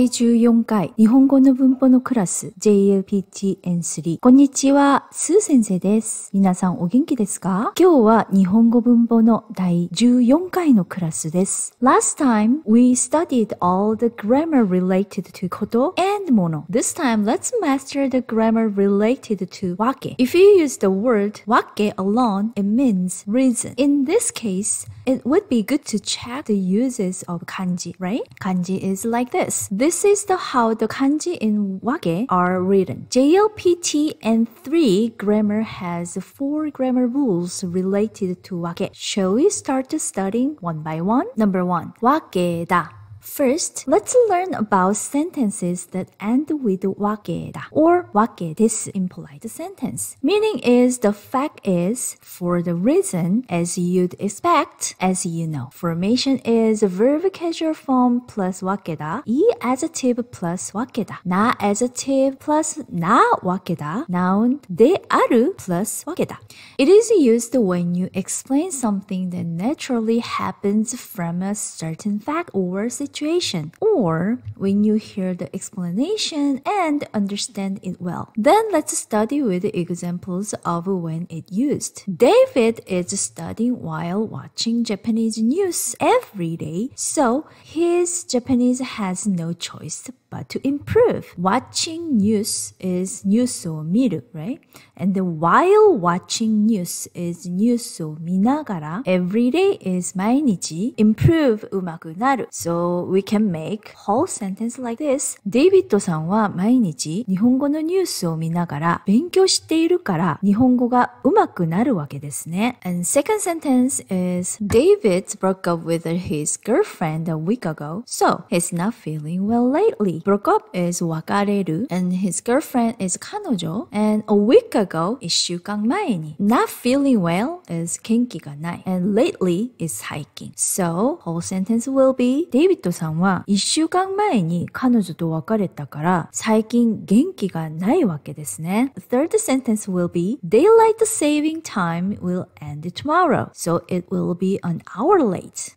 第14回日本語の文法のクラス JLPTN3 こんにちは、スー先生です。皆さんお元気ですか今日は日本語文法の第14回のクラスです。Last time we studied all the grammar related to こと and もの。This time let's master the grammar related to わけ。If you use the word わけ alone, it means reason. In this case, it would be good to check the uses of kanji, right? Kanji is like this. This is the how the kanji in wake are written. JLPT N3 grammar has four grammar rules related to wake. Shall we start studying one by one? Number one, wage다. First, let's learn about sentences that end with wakeda or wake desu in polite sentence. Meaning is the fact is for the reason as you'd expect, as you know. Formation is verb casual form plus wakeda, e adjective plus wakeda, na adjective plus na wakeda, noun de aru plus wakeda. It is used when you explain something that naturally happens from a certain fact or situation situation or when you hear the explanation and understand it well. Then let's study with examples of when it used. David is studying while watching Japanese news every day, so his Japanese has no choice but to improve. Watching news is newsを見る, right? And then while watching news is news を見ながら every day is 毎日 improve うまくなる So we can make whole sentence like this デイビッドさんは毎日日本語のニュースを見ながら勉強しているから日本語がうまくなるわけですね And second sentence is David broke up with his girlfriend a week ago so he's not feeling well lately broke up is 別れる and his girlfriend is 彼女 and a week ago 一週間前に not feeling well is 元気がない and lately is hiking so whole sentence will be デイビッドさんは一 週間前に彼女と別れたから最近元気がないわけですね The third sentence will be daylight saving time will end tomorrow so it will be an hour late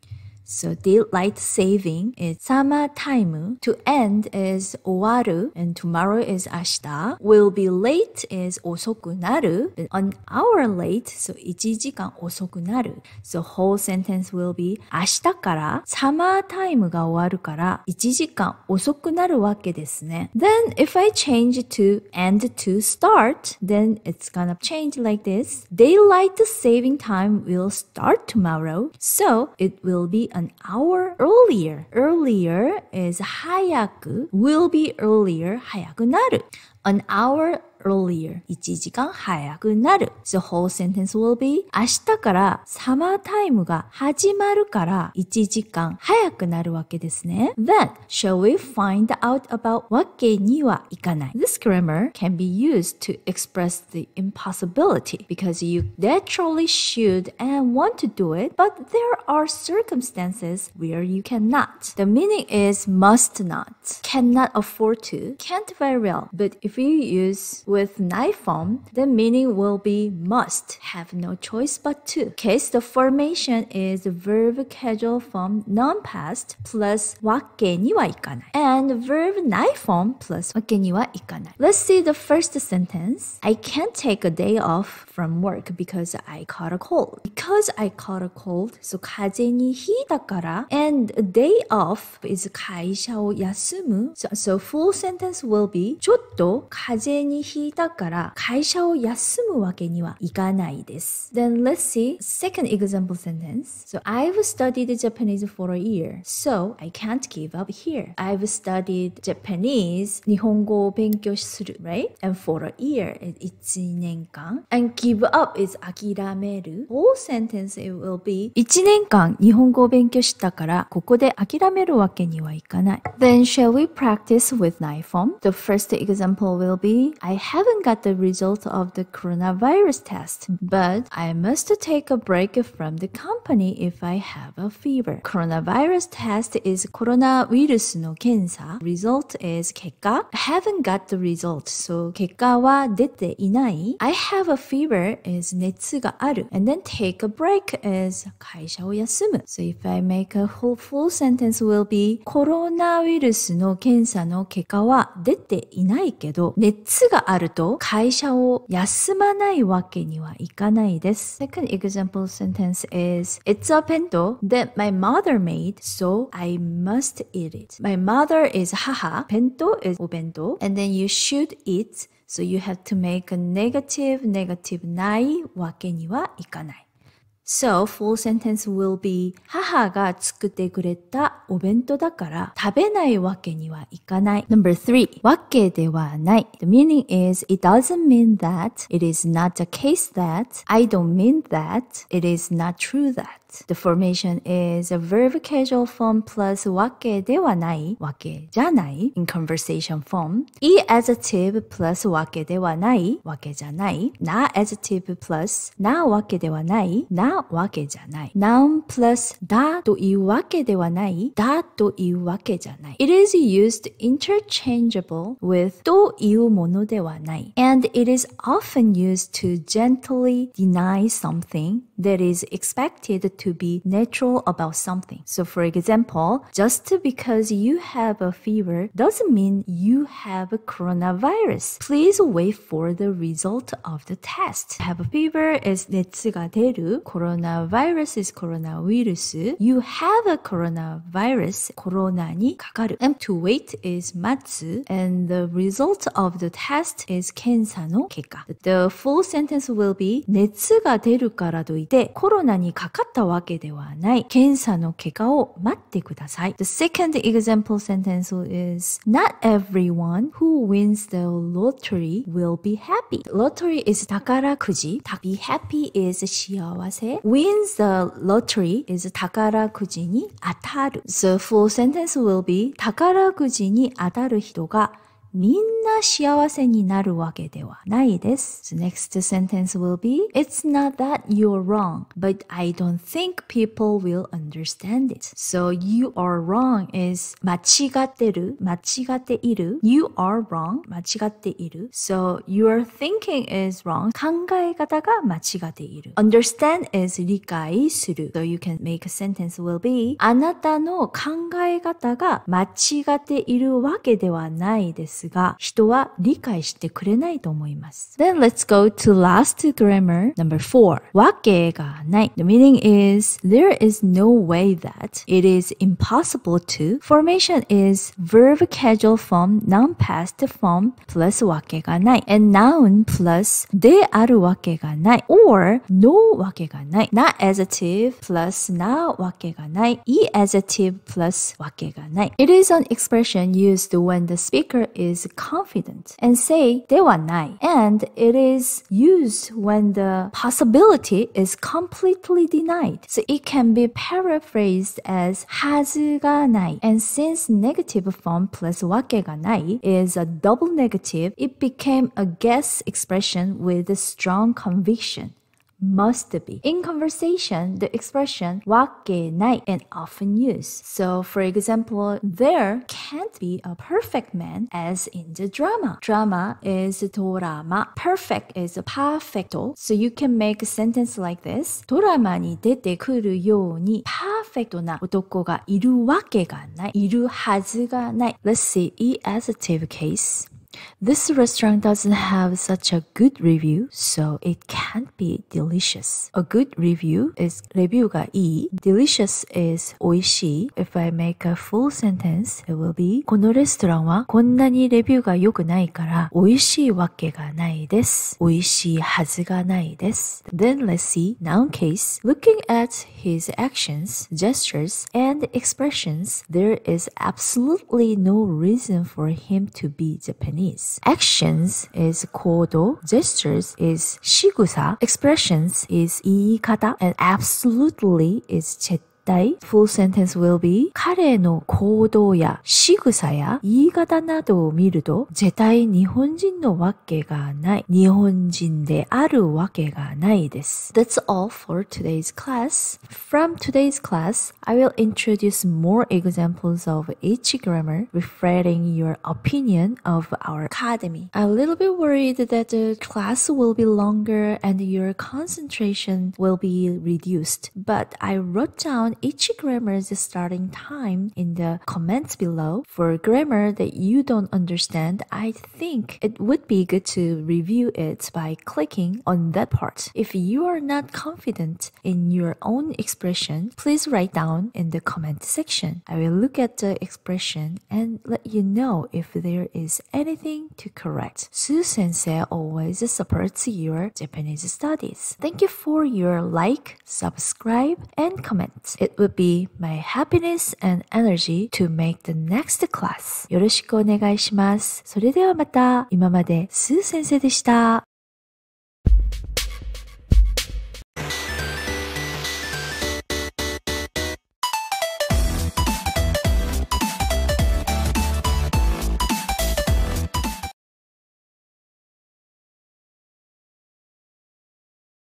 So daylight saving is summer time. To end is 終わる and tomorrow is 明日. Will be late is 遅くなる an hour late. So 1時間遅くなる So whole sentence will be 明日からサマータイムが終わるから1時間遅くなるわけですね。Then if I change to end to start, then it's gonna change like this. Daylight saving time will start tomorrow. So it will be an hour earlier. earlier is 하야구 will be earlier 하야구 나루 an hour earlier 1時間早くなる The whole sentence will be 明日からサマータイムが始まるから1時間早くなるわけですね Then shall we find out about わけにはいかない This grammar can be used to express the impossibility because you naturally should and want to do it but there are circumstances where you cannot The meaning is must not cannot afford to can't very well but if if you use with nai form, the meaning will be must, have no choice but to. Case the formation is verb casual form non-past plus wake wa and verb nai form plus wake wa. Let's see the first sentence. I can't take a day off from work because I caught a cold. Because I caught a cold, so kaze ni and a day off is kaisha yasumu. So, so full sentence will be ちょっと風邪にひいたから会社を休むわけにはいかないです。Then let's see second example sentence. So I've studied Japanese for a year, so I can't give up here. I've studied Japanese 日本語を勉強する right? And for a year is 1年間 and give up is 諦める whole sentence it will be 1年間日本語を勉強したからここで諦めるわけにはいかない。Then shall we practice with knife form? The first example will be I haven't got the result of the coronavirus test, but I must take a break from the company if I have a fever. Coronavirus test is コロナウイルスの検査。result is 結果。I haven't got the result, so 結果は出ていない。I have a fever is 熱がある。and then take a break is 会社を休む。So if I make a full, full sentence will be コロナウイルスの検査の結果は出ていないけど、 熱があると会社を休まないわけにはいかないです。Second example sentence is It's a bento that my mother made, so I must eat it. My mother is haha, bento is obento, and then you should eat So you have to make a negative, negative ないわけにはいかない。So, full sentence will be 母が作ってくれたお弁当だから食べないわけにはいかない。Number three, わけではない。The meaning is it doesn't mean that, it is not the case that, I don't mean that, it is not true that. the formation is a verb casual form plus wake dewa nai, wake janai in conversation form. E adjective plus wake dewa nai, wake janai. Na adjective plus na wake dewa nai, na wake janai. Noun plus da to i wake dewa nai, da to i wake janai. It is used interchangeable with to iu mono dewa nai. And it is often used to gently deny something that is expected to to to be natural about something. So for example, just because you have a fever doesn't mean you have a coronavirus. Please wait for the result of the test. Have a fever is 熱が出る. Coronavirus is coronavirus. You have a coronavirus. コロナにかかる. And to wait is 待つ. And the result of the test is 検査の結果. The full sentence will be 熱が出るからといってコロナにかかったわ わけではない。検査の結果を待ってください。The second example sentence is Not everyone who wins the lottery will be happy. Lottery is 宝くじ。be happy is 幸せ。wins the lottery is 宝くじに当たる。The full sentence will be 宝くじに当たる人がみんな幸せになるわけではないです。The next sentence will be, It's not that you're wrong, but I don't think people will understand it. So you are wrong is 間違ってる、間違っている。You are wrong, 間違っている。So your thinking is wrong, 考え方が間違っている。Understand is 理解する。So you can make a sentence will be, あなたの考え方が間違っているわけではないです。ですが、人は理解してくれないと思います。Then let's go to last grammar number four. わけがない。The meaning is there is no way that it is impossible to. Formation is verb casual form, noun past form plus わけがない。and noun plus であるわけがない or no わけがない。not adjective plus なわけがない。e adjective plus わけがない。It is an expression used when the speaker is is confident and say dewa nai. And it is used when the possibility is completely denied. So it can be paraphrased as hazuga nai. And since negative form plus wakega nai is a double negative, it became a guess expression with a strong conviction must be. In conversation, the expression わけない and often used. So, for example, there can't be a perfect man as in the drama. Drama is drama. Perfect is perfecto. So you can make a sentence like this. ドラマに出てくるようにパーフェクトな男がいるわけがない。いるはずがない。Let's see e adjective case. This restaurant doesn't have such a good review, so it can't be delicious. A good review is review가 이, delicious is 美味しい. If I make a full sentence, it will be このレストランはこんなにレビューが良くないから美味しいわけがないです。美味しいはずがないです. Then let's see noun case. Looking at his actions, gestures, and expressions, there is absolutely no reason for him to be Japanese. Actions is kodo, gestures is shigusa, expressions is iikata, and absolutely is chet 対 full sentence will be 彼の行動や仕草や言い方などを見ると絶対日本人のわけがない。日本人であるわけがないです。That's all for today's class. From today's class, I will introduce more examples of each grammar reflecting your opinion of our academy. I'm a little bit worried that the class will be longer and your concentration will be reduced, but I wrote down each grammar's starting time in the comments below. For grammar that you don't understand, I think it would be good to review it by clicking on that part. If you are not confident in your own expression, please write down in the comment section. I will look at the expression and let you know if there is anything to correct. Su Sensei always supports your Japanese studies. Thank you for your like, subscribe, and comment. It would be my happiness and energy to make the next class. よろしくお願いします。それではまた、今までスー先生でした。